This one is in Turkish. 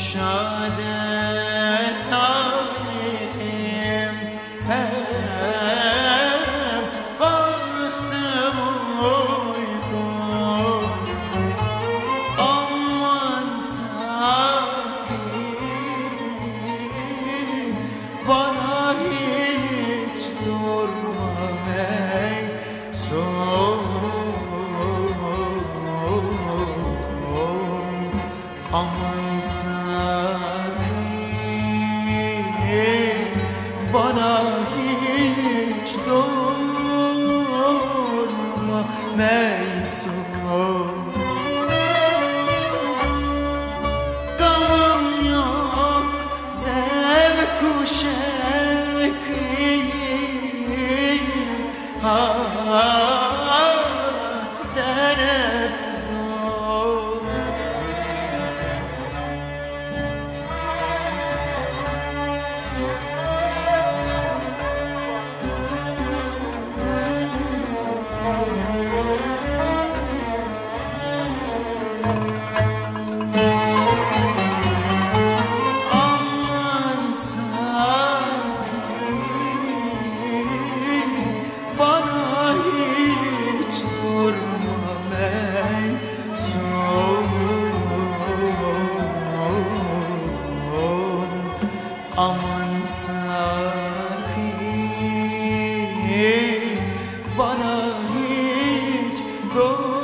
شادم Aman sakin bana hiç durma meysun Gamım yok zevk şeklim Hayat denefzun Aman sakin Bana hiç durma